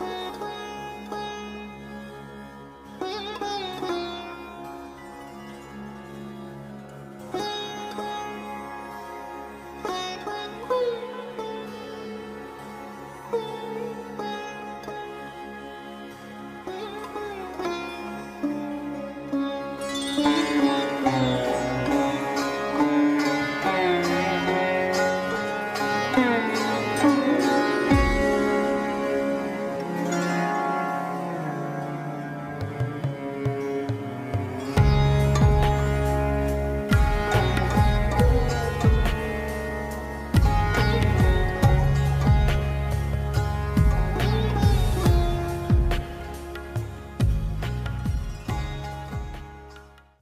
Bye.